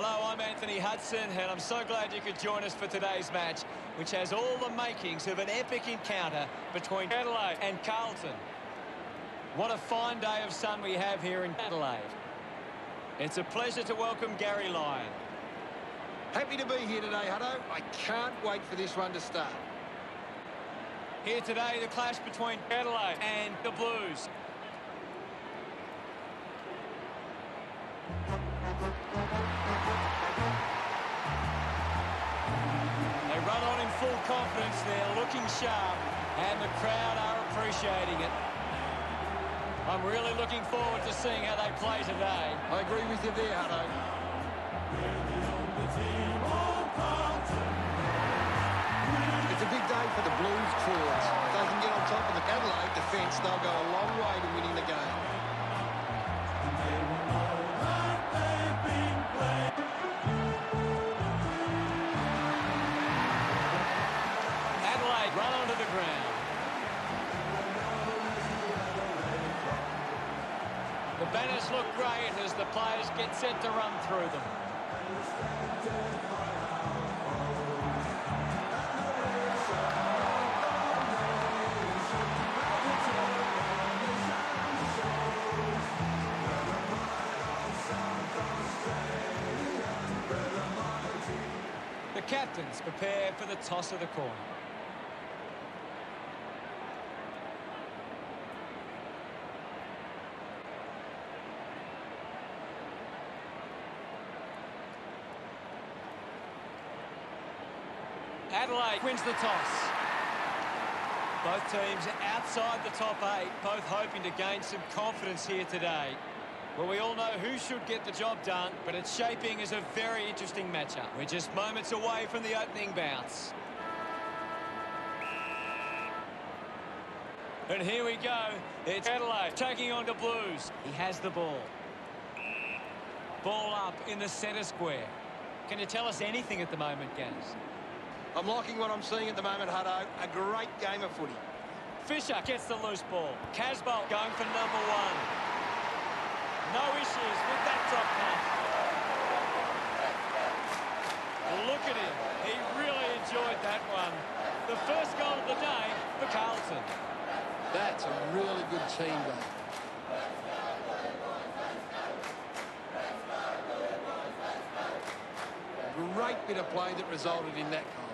Hello, I'm Anthony Hudson, and I'm so glad you could join us for today's match, which has all the makings of an epic encounter between Adelaide and Carlton. What a fine day of sun we have here in Adelaide. It's a pleasure to welcome Gary Lyon. Happy to be here today, Hutto. I can't wait for this one to start. Here today, the clash between Adelaide and the Blues. They're looking sharp, and the crowd are appreciating it. I'm really looking forward to seeing how they play today. I agree with you there, Hutto. It's a big day for the Blues forwards. If they can get on top of the Adelaide defence, they'll go a long way to winning The look great as the players get set to run through them. The captains prepare for the toss of the coin. Adelaide wins the toss. Both teams outside the top eight, both hoping to gain some confidence here today. Well, we all know who should get the job done, but it's shaping as a very interesting matchup. We're just moments away from the opening bounce. And here we go. It's Adelaide taking on the Blues. He has the ball. Ball up in the centre square. Can you tell us anything at the moment, Gaz? I'm liking what I'm seeing at the moment, Hutto. A great game of footy. Fisher gets the loose ball. Casboult going for number one. No issues with that drop pass. Look at him. He really enjoyed that one. The first goal of the day for Carlton. That's a really good team game. Great bit of play that resulted in that goal.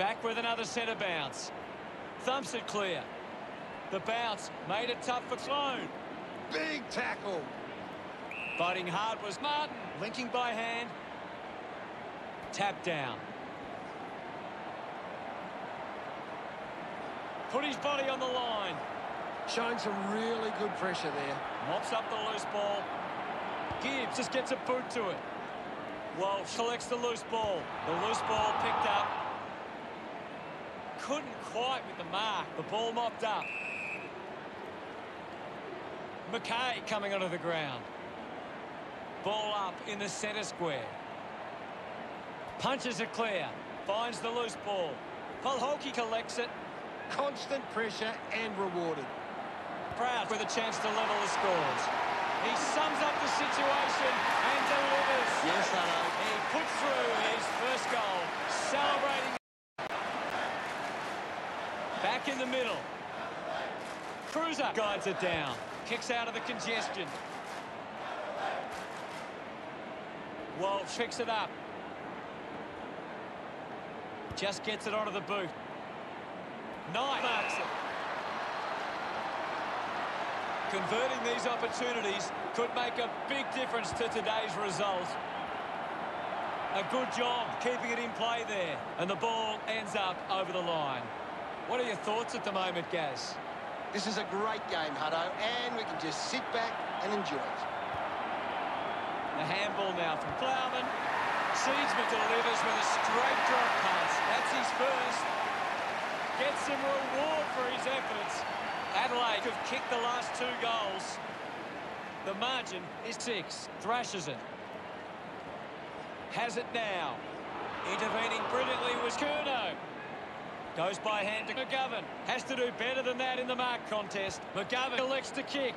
Back with another centre bounce. Thumps it clear. The bounce made it tough for Sloane. Big tackle. Fighting hard was Martin. Linking by hand. Tap down. Put his body on the line. Showing some really good pressure there. Mops up the loose ball. Gibbs just gets a boot to it. Walsh collects the loose ball. The loose ball picked up. Couldn't quite with the mark. The ball mopped up. McKay coming onto the ground. Ball up in the centre square. Punches it clear. Finds the loose ball. Polholke collects it. Constant pressure and rewarded. Proud with a chance to level the scores. He sums up the situation and delivers. Yes, Hutto. He puts through his first goal, Back in the middle. Kreuzer guides it down. Kicks out of the congestion. Walsh picks it up. Just gets it onto the boot. Knight marks it. Converting these opportunities could make a big difference to today's result. A good job keeping it in play there. And the ball ends up over the line. What are your thoughts at the moment, Gaz? This is a great game, Hutto, and we can just sit back and enjoy it. The handball now from Plowman. Seedsman delivers with a straight drop pass. That's his first. Gets some reward for his efforts. Adelaide have kicked the last two goals. The margin is six. Thrashes it. Has it now. Intervening brilliantly was Curnow. Goes by hand to McGovern. Has to do better than that in the mark contest. McGovern elects to kick.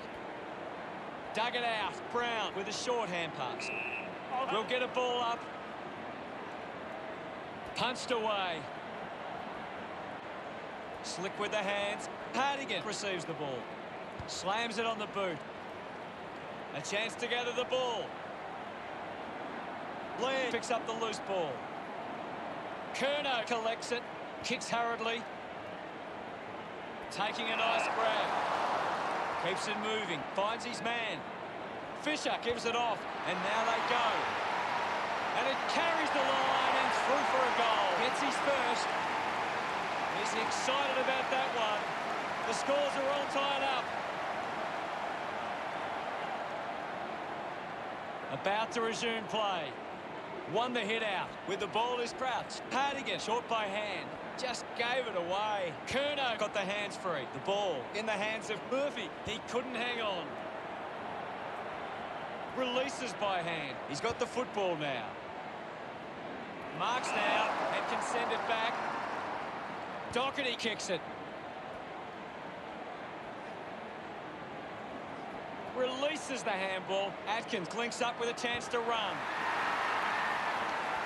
Dug it out. Brown with a short hand pass. We'll get a ball up. Punched away. Slick with the hands. Hartigan receives the ball. Slams it on the boot. A chance to gather the ball. Blair picks up the loose ball. Curnow collects it. Kicks hurriedly. Taking a nice grab. Keeps it moving. Finds his man. Fisher gives it off. And now they go. And it carries the line and through for a goal. Gets his first. He's excited about that one. The scores are all tied up. About to resume play. Won the hit out with the ball is crouched. Hartigan short by hand. Just gave it away. Curnow got the hands free. The ball in the hands of Murphy. He couldn't hang on. Releases by hand. He's got the football now. Marks now and can send it back. Docherty kicks it. Releases the handball. Atkins links up with a chance to run.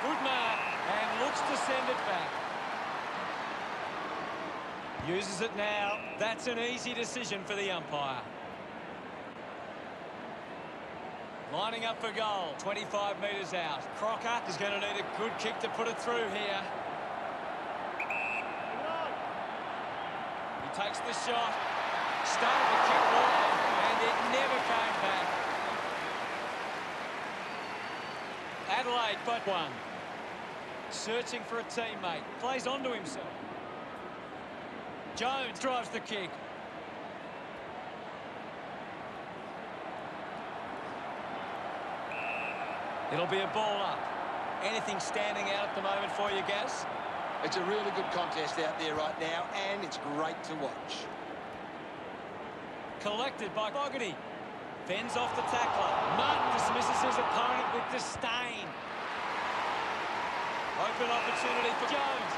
Good and looks to send it back. Uses it now. That's an easy decision for the umpire. Lining up for goal, 25 metres out. Crocker is going to need a good kick to put it through here. He takes the shot. Started to kick wide, and it never came back. Adelaide, but one. Searching for a teammate. Plays onto himself. Jones drives the kick. It'll be a ball up. Anything standing out at the moment for you, Gaz? It's a really good contest out there right now, and it's great to watch. Collected by Fogarty. Fends off the tackler. Martin dismisses his opponent with disdain. Open opportunity for Jones.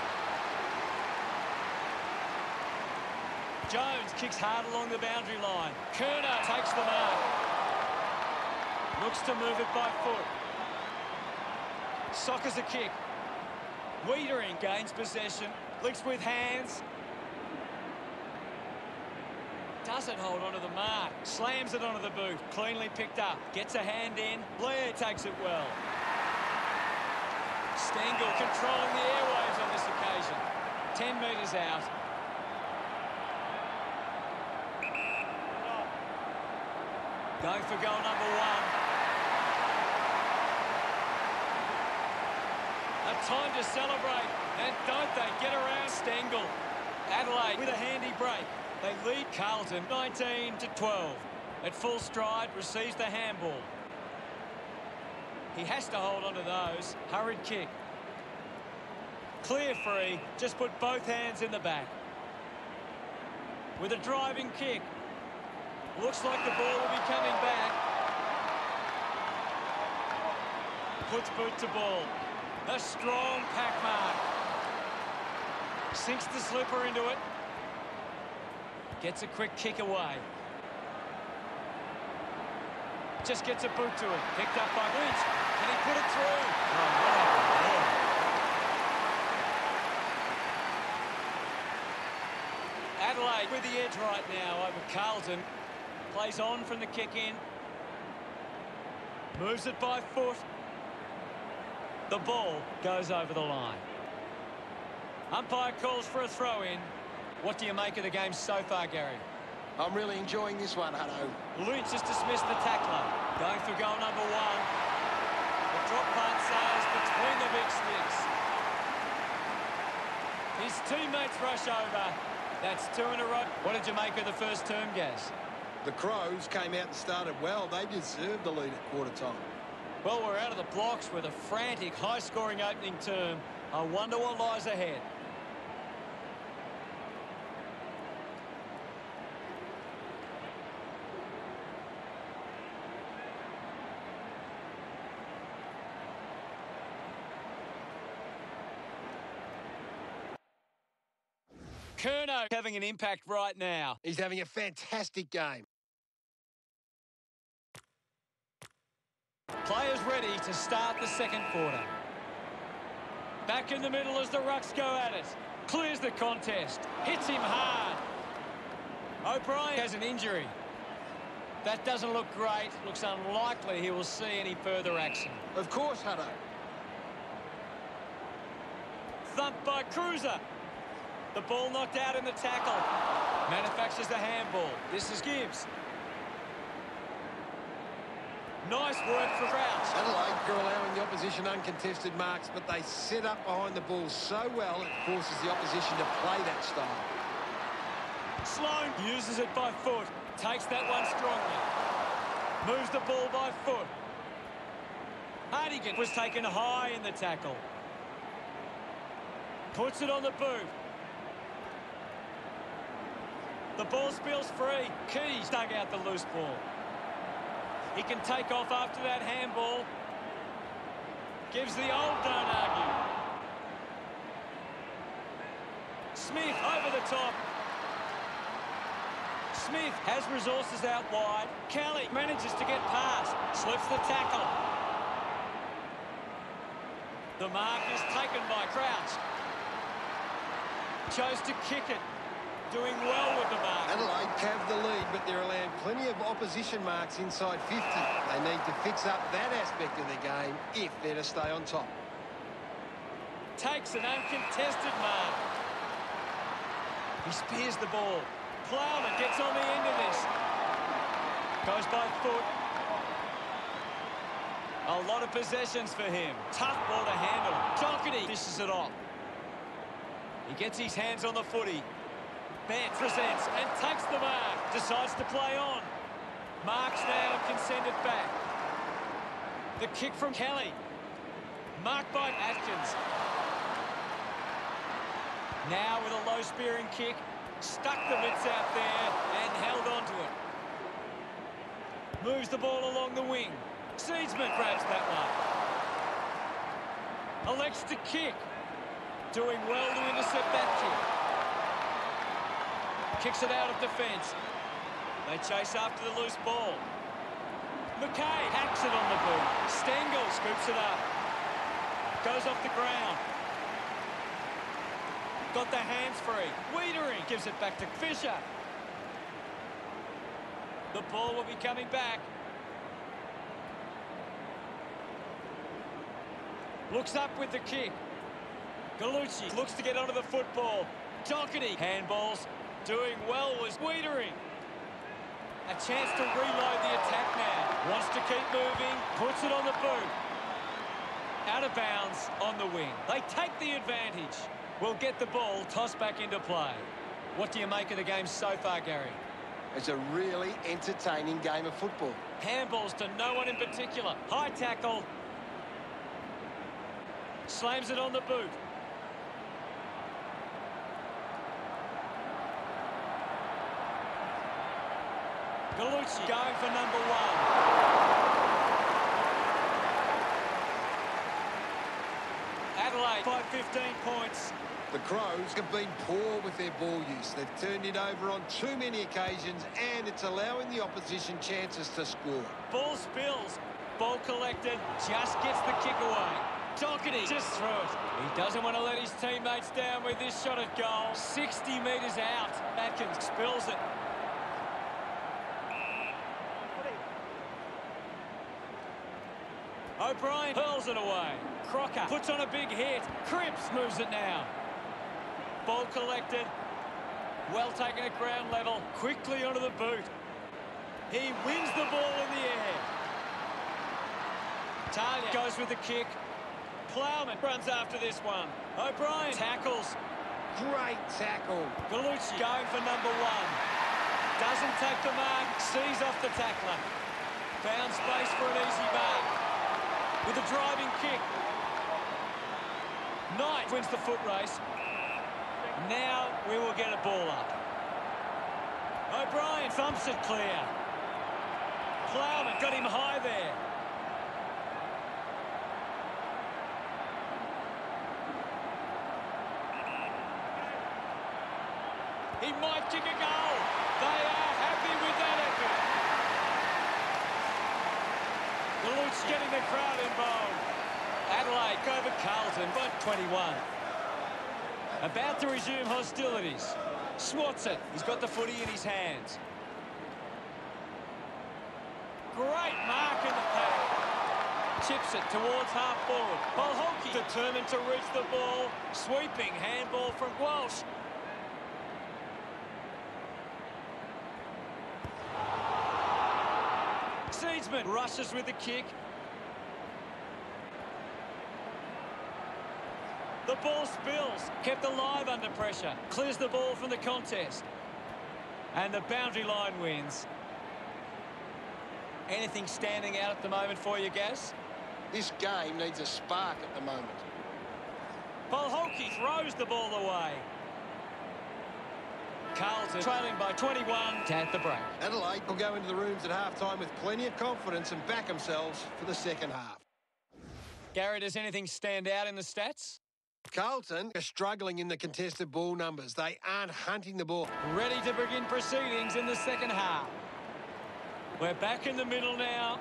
Jones kicks hard along the boundary line. Curnow takes the mark. Looks to move it by foot. Sockers a kick. Weitering gains possession. Licks with hands. Doesn't hold onto the mark. Slams it onto the boot. Cleanly picked up. Gets a hand in. Blair takes it well. Stengle controlling the airwaves on this occasion. 10 metres out. Going for goal number one. A time to celebrate. And don't they get around Stengle. Adelaide with a handy break. They lead Carlton 19 to 12. At full stride, receives the handball. He has to hold on to those. Hurried kick. Clear free. Just put both hands in the back. With a driving kick. Looks like the ball will be coming back. Puts boot to ball. A strong pack mark. Sinks the slipper into it. Gets a quick kick away. Just gets a boot to it. Picked up by Lynch. Can he put it through? Oh? Adelaide with the edge right now over Carlton. Plays on from the kick in. Moves it by foot. The ball goes over the line. Umpire calls for a throw in. What do you make of the game so far, Gary? I'm really enjoying this one, Hutto. Lynch has dismissed the tackler. Going for goal number one. The drop punt sails between the big sticks. His teammates rush over. That's two in a row. What did you make of the first term, Gaz? The Crows came out and started well. They deserved the lead at quarter time. Well, we're out of the blocks with a frantic, high-scoring opening term. I wonder what lies ahead. Curnow having an impact right now. He's having a fantastic game. Players ready to start the second quarter. Back in the middle as the Rucks go at it. Clears the contest. Hits him hard. O'Brien has an injury. That doesn't look great. Looks unlikely he will see any further action. Of course, Hutto. Thumped by Kreuzer. The ball knocked out in the tackle. Manufactures the handball. This is Gibbs. Nice work for Crouch. Adelaide are allowing the opposition uncontested marks, but they set up behind the ball so well it forces the opposition to play that style. Sloane uses it by foot. Takes that one strongly. Moves the ball by foot. Hartigan was taken high in the tackle. Puts it on the boot. The ball spills free. Keays dug out the loose ball. He can take off after that handball. Gives the old don't argue. Smith over the top. Smith has resources out wide. Kelly manages to get past. Slips the tackle. The mark is taken by Crouch. Chose to kick it. Doing well with the mark. Adelaide have the lead, but they're allowing plenty of opposition marks inside 50. They need to fix up that aspect of the game if they're to stay on top. Takes an uncontested mark. He spears the ball. Plowman gets on the end of this. Goes by foot. A lot of possessions for him. Tough ball to handle. Jonkety dishes it off. He gets his hands on the footy. Bent presents and takes the mark. Decides to play on. Marks now and can send it back. The kick from Kelly. Marked by Atkins. Now with a low spearing kick. Stuck the mitts out there and held onto it. Moves the ball along the wing. Seedsman grabs that one. Elects to kick. Doing well to intercept that kick. Kicks it out of defence. They chase after the loose ball. McKay hacks it on the boot. Stengle scoops it up. Goes off the ground. Got the hands free. Weitering gives it back to Fisher. The ball will be coming back. Looks up with the kick. Galucci looks to get onto the football. Docherty handballs. Doing well was Weitering. A chance to reload the attack now. Wants to keep moving. Puts it on the boot. Out of bounds on the wing. They take the advantage. Will get the ball tossed back into play. What do you make of the game so far, Gary? It's a really entertaining game of football. Handballs to no one in particular. High tackle. Slams it on the boot. Gallucci going for number one. Adelaide, 5-15 points. The Crows have been poor with their ball use. They've turned it over on too many occasions and it's allowing the opposition chances to score. Ball spills. Ball collected. Just gets the kick away. Docherty just through it. He doesn't want to let his teammates down with this shot at goal. 60 metres out. Atkins spills it. O'Brien hurls it away. Crocker puts on a big hit. Cripps moves it now. Ball collected. Well taken at ground level. Quickly onto the boot. He wins the ball in the air. Talia goes with the kick. Plowman runs after this one. O'Brien tackles. Great tackle. Gallucci going for number one. Doesn't take the mark. Sees off the tackler. Found space for an easy mark. With a driving kick. Knight wins the foot race. Now we will get a ball up. O'Brien thumps it clear. Plowman got him high there. He might kick a goal. They are happy with that The Lutz getting the crowd involved. Adelaide over Carlton by 21. About to resume hostilities. Swats it. He's got the footy in his hands. Great mark in the pack. Chips it towards half forward. Bolholke determined to reach the ball. Sweeping handball from Walsh. Seedsman rushes with the kick. The ball spills, kept alive under pressure, clears the ball from the contest. And the boundary line wins. Anything standing out at the moment for you, Gaz? This game needs a spark at the moment. Bolholke throws the ball away. Carlton trailing by 21 to at the break. Adelaide will go into the rooms at half-time with plenty of confidence and back themselves for the second half. Gary, does anything stand out in the stats? Carlton are struggling in the contested ball numbers. They aren't hunting the ball. Ready to begin proceedings in the second half. We're back in the middle now.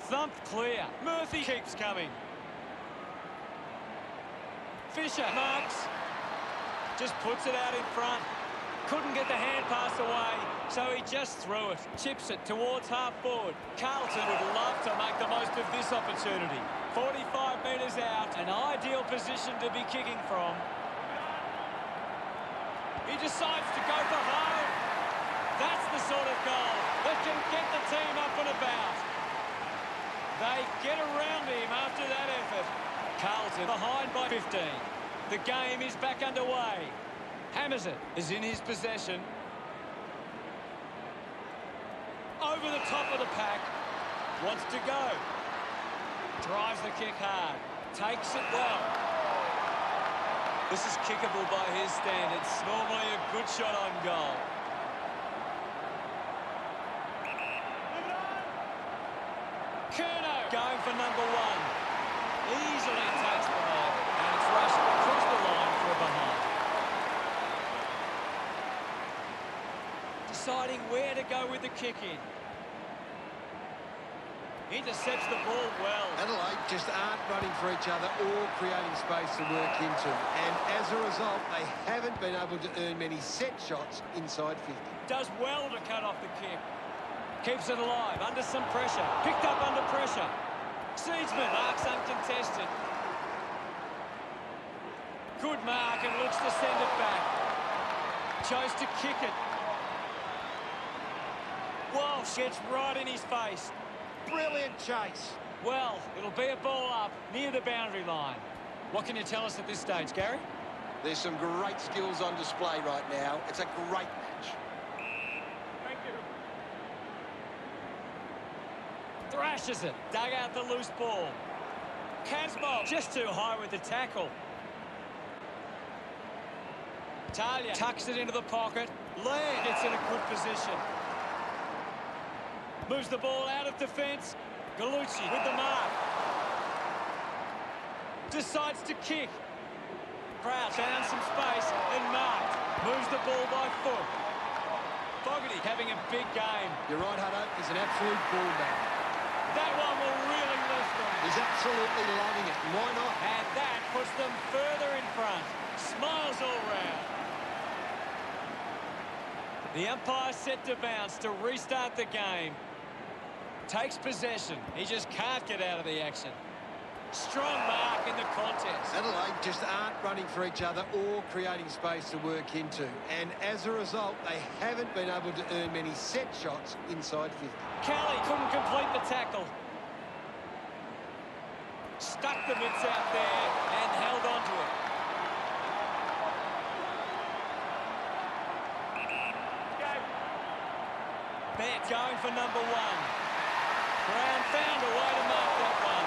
Thump clear. Murphy keeps coming. Fisher marks. Just puts it out in front. Couldn't get the hand pass away, so he just threw it. Chips it towards half forward. Carlton would love to make the most of this opportunity. 45 metres out, an ideal position to be kicking from. He decides to go for home. That's the sort of goal that can get the team up and about. They get around him after that effort. Carlton behind by 15. The game is back underway. Hammers it, is in his possession. Over the top of the pack. Wants to go. Drives the kick hard. Takes it well. This is kickable by his standards. Normally a good shot on goal. Curnow going for number one. Easily takes the ball. And it's rushed across the line for a behind. Deciding where to go with the kick in. Intercepts the ball well. Adelaide just aren't running for each other or creating space to work into. And as a result, they haven't been able to earn many set shots inside 50. Does well to cut off the kick. Keeps it alive, under some pressure. Picked up under pressure. Seedsman marks uncontested. Good mark and looks to send it back. Chose to kick it. Walsh gets right in his face. Brilliant chase. Well, it'll be a ball up near the boundary line. What can you tell us at this stage, Gary? There's some great skills on display right now. It's a great match. Thank you. Thrashes it. Dug out the loose ball. Casboult just too high with the tackle. Talia tucks it into the pocket. Laird gets in a good position. Moves the ball out of defence. Gallucci with the mark. Decides to kick. Crouch found some space and marked. Moves the ball by foot. Fogarty having a big game. You're right, Hutto. He's an absolute ball man. That one will really lift them. He's absolutely loving it. Why not? And that puts them further in front. Smiles all round. The umpire set to bounce to restart the game. Takes possession. He just can't get out of the action. Strong mark in the contest. Adelaide just aren't running for each other or creating space to work into. And as a result, they haven't been able to earn many set shots inside 50. Kelly couldn't complete the tackle. Stuck the mitts out there and held on to it. Bet going for number one. Found a way to mark that one.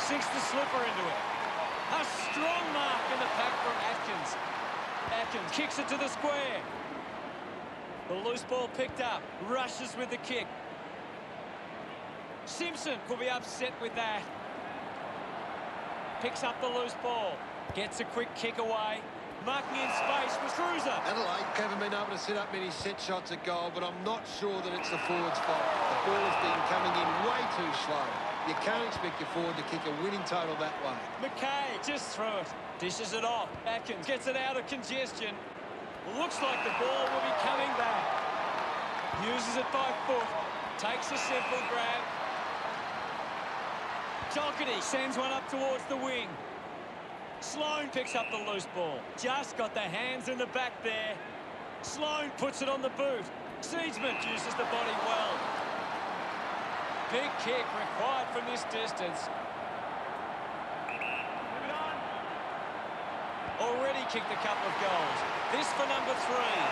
Sinks the slipper into it. A strong mark in the pack from Atkins. Atkins kicks it to the square. The loose ball picked up. Rushes with the kick. Simpson could be upset with that. Picks up the loose ball. Gets a quick kick away. Marking in space was Kreuzer. Adelaide haven't been able to set up many set shots at goal, but I'm not sure that it's the forward's fault. Ball has been coming in way too slow. You can't expect your forward to kick a winning total that way. McKay just threw it. Dishes it off. Atkins gets it out of congestion. Looks like the ball will be coming back. Uses it by foot. Takes a simple grab. Docherty sends one up towards the wing. Sloane picks up the loose ball. Just got the hands in the back there. Sloane puts it on the boot. Seedsman uses the body well. Big kick required from this distance. Already kicked a couple of goals. This for number three.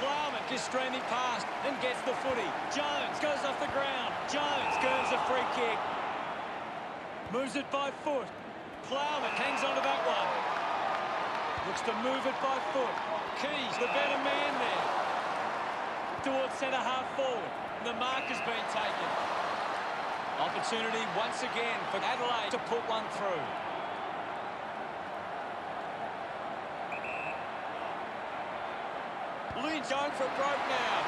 Plowman is streaming past and gets the footy. Jones goes off the ground. Jones earns a free kick. Moves it by foot. Plowman hangs onto that one. Looks to move it by foot. Keays, the better man there. Towards centre half forward. The mark has been taken. Opportunity once again for Adelaide to put one through. Lynch going for broke now.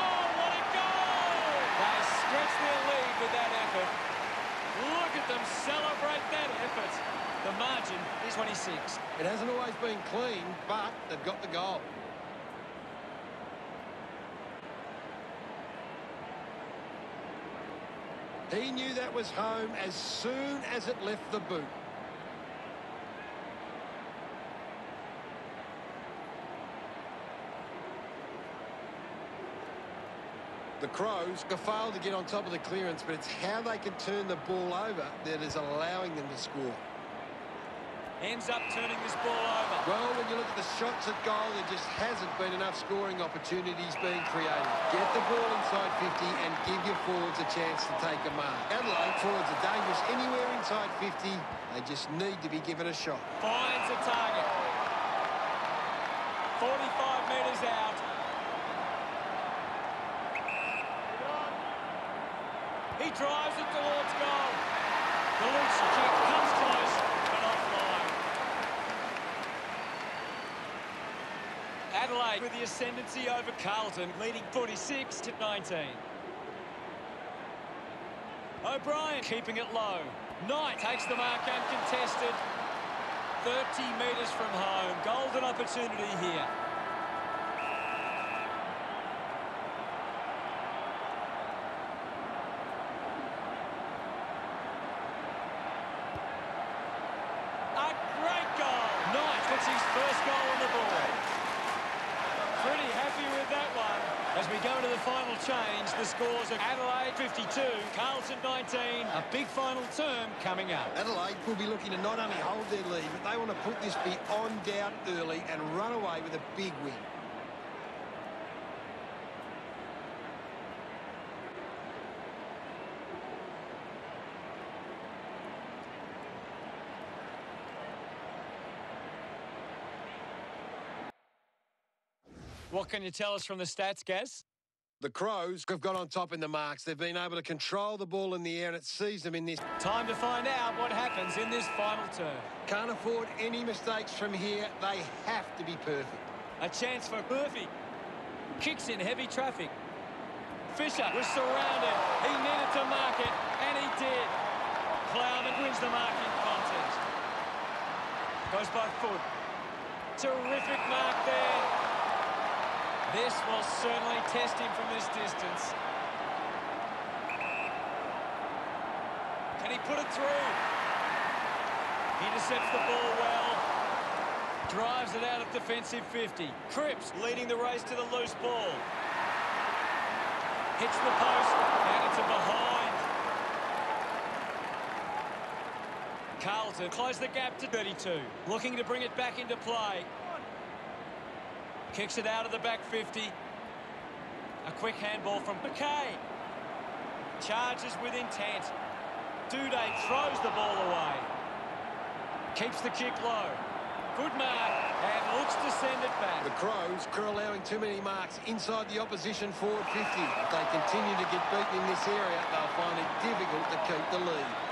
Oh, what a goal! They stretch their lead with that effort. Look at them celebrate that effort. The margin is 26. It hasn't always been clean, but they've got the goal. He knew that was home as soon as it left the boot. The Crows failed to get on top of the clearance, but it's how they can turn the ball over that is allowing them to score. Ends up turning this ball over. Well, when you look at the shots at goal, there just hasn't been enough scoring opportunities being created. Get the ball inside 50 and give your forwards a chance to take a mark. Adelaide forwards are dangerous anywhere inside 50. They just need to be given a shot. Finds a target. 45 metres out. He drives it towards goal. The loose kick comes close, but offline. Adelaide with the ascendancy over Carlton, leading 46 to 19. O'Brien keeping it low. Knight takes the mark uncontested. 30 metres from home. Golden opportunity here. A great goal. Knight puts his first goal on the board. Pretty happy with that one. As we go the change, the scores are Adelaide 52, Carlton 19. A big final term coming up. Adelaide will be looking to not only hold their lead, but they want to put this beyond doubt early and run away with a big win. What can you tell us from the stats, Gaz? The Crows have got on top in the marks. They've been able to control the ball in the air, and it sees them in this. Time to find out what happens in this final turn. Can't afford any mistakes from here. They have to be perfect. A chance for Murphy. Kicks in heavy traffic. Fisher was surrounded. He needed to mark it, and he did. Plowman wins the marking contest. Goes by foot. Terrific mark there. This will certainly test him from this distance. Can he put it through? He intercepts the ball well. Drives it out of defensive 50. Cripps leading the race to the loose ball. Hits the post, and it's a behind. Carlton close the gap to 32. Looking to bring it back into play. Kicks it out of the back 50. A quick handball from McKay. Charges with intent. Doedee throws the ball away. Keeps the kick low. Good mark and looks to send it back. The Crows are allowing too many marks inside the opposition forward 50. If they continue to get beaten in this area, they'll find it difficult to keep the lead.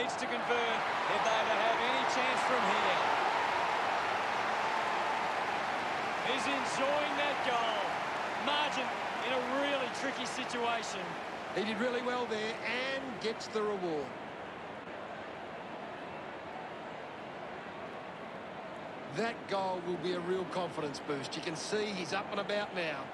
Needs to convert if they to have any chance from here. He's enjoying that goal. Margin in a really tricky situation. He did really well there and gets the reward. That goal will be a real confidence boost. You can see he's up and about now.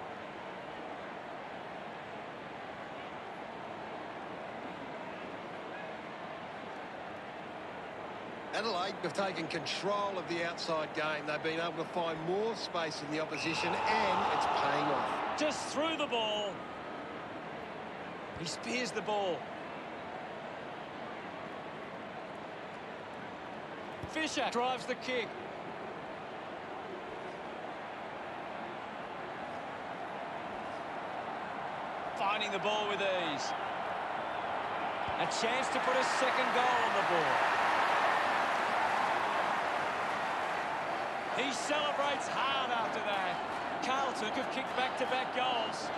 Adelaide have taken control of the outside game. They've been able to find more space in the opposition and it's paying off. Just threw the ball. He spears the ball. Fisher drives the kick. Finding the ball with ease. A chance to put a second goal on the board. He celebrates hard after that. Carlton could kick back-to-back -back goals.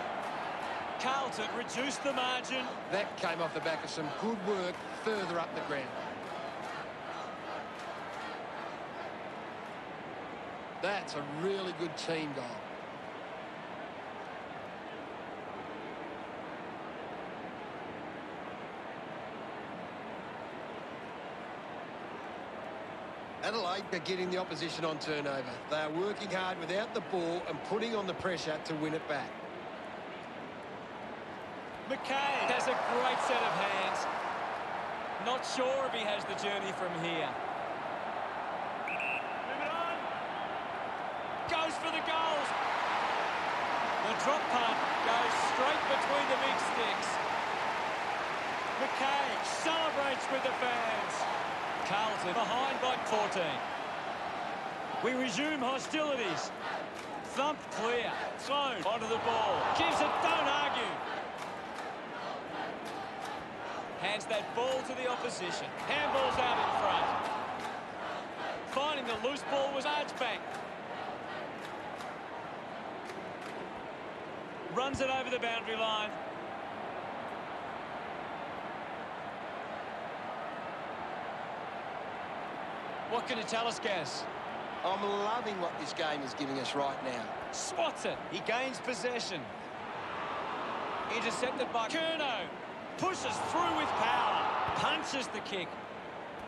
Carlton reduced the margin. That came off the back of some good work further up the ground. That's a really good team goal. Adelaide are getting the opposition on turnover. They are working hard without the ball and putting on the pressure to win it back. McKay has a great set of hands. Not sure if he has the journey from here. Goes for the goals. The drop punt goes straight between the big sticks. McKay celebrates with the fans. Carlton behind by 14. We resume hostilities. Thump clear. Sloane onto the ball. Gives it, don't argue. Hands that ball to the opposition. Handball's out in front. Finding the loose ball was Archbank. Runs it over the boundary line. What can you tell us, Gaz? I'm loving what this game is giving us right now. Swats it. He gains possession. Intercepted by Curnow. Pushes through with power. Punches the kick.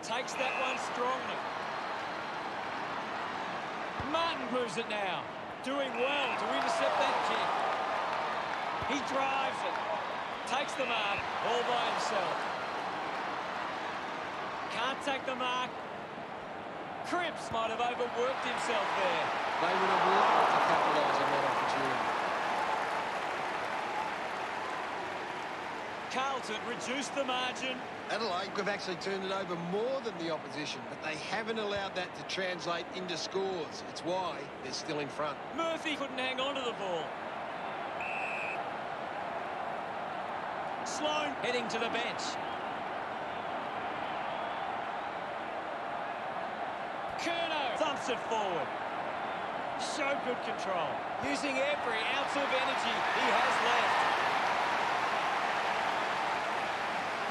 Takes that one strongly. Martin moves it now. Doing well to intercept that kick. He drives it. Takes the mark all by himself. Can't take the mark. Cripps might have overworked himself there. They would have loved to capitalise on that opportunity. Carlton reduced the margin. Adelaide have actually turned it over more than the opposition, but they haven't allowed that to translate into scores. It's why they're still in front. Murphy couldn't hang on to the ball. Sloane heading to the bench. It forward. So good control. Using every ounce of energy he has left.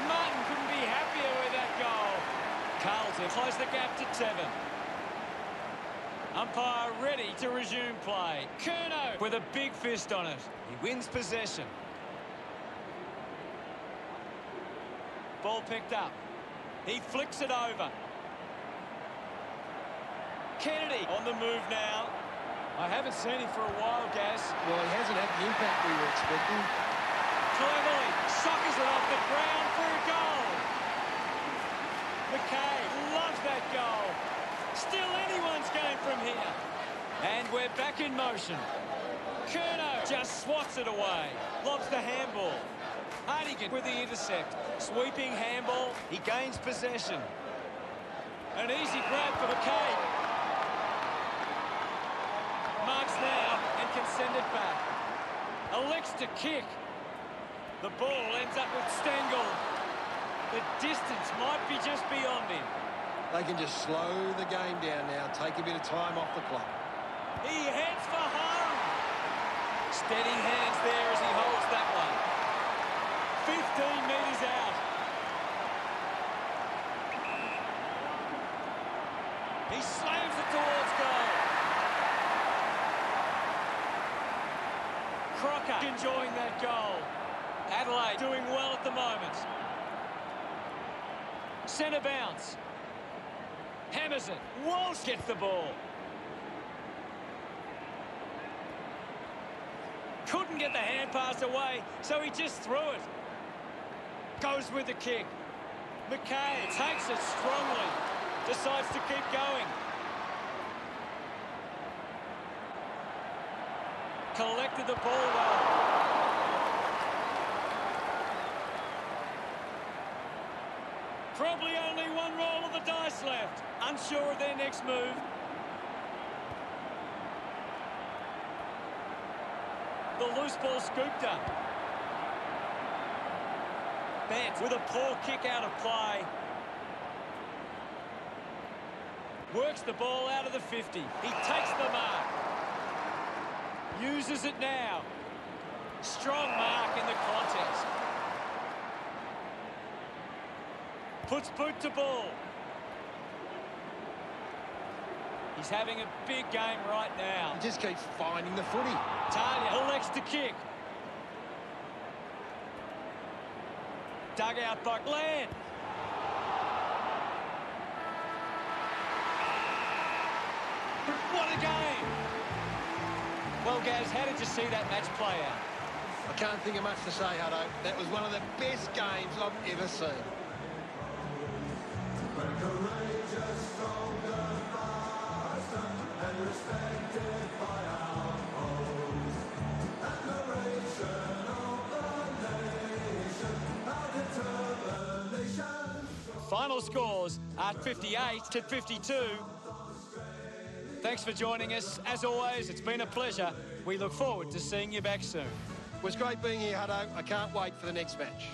Martin couldn't be happier with that goal. Carlton close the gap to seven. Umpire ready to resume play. Curnow with a big fist on it. He wins possession. Ball picked up. He flicks it over. Kennedy on the move now. I haven't seen him for a while, Gaz. Well, he hasn't had the impact we were expecting. Cleverly suckers it off the ground for a goal. McKay loves that goal. Still anyone's game from here. And we're back in motion. Curnow just swats it away. Lobs the handball. Hartigan with the intercept. Sweeping handball. He gains possession. An easy grab for McKay. Marks now and can send it back. Elects to kick. The ball ends up with Stengle. The distance might be just beyond him. They can just slow the game down now, take a bit of time off the clock. He heads for home. Steady hands there as he holds that one. 15 metres out. He slams it towards goal. Enjoying that goal. Adelaide doing well at the moment. Centre bounce. Hammers it. Walsh gets the ball. Couldn't get the hand pass away, so he just threw it. Goes with the kick. McKay takes it strongly. Decides to keep going. Collected the ball well. Probably only one roll of the dice left. Unsure of their next move. The loose ball scooped up. Bent with a poor kick out of play. Works the ball out of the 50. He takes the mark. Uses it now. Strong mark in the contest. Puts boot to ball. He's having a big game right now. He just keeps finding the footy. Talia elects to kick. Dugout buck land. What a game! Well, Gaz, how did you see that match play out? I can't think of much to say, Hutto. That was one of the best games I've ever seen. Final scores are 58 to 52. Thanks for joining us. As always, it's been a pleasure. We look forward to seeing you back soon. It was great being here, Hutto. I can't wait for the next match.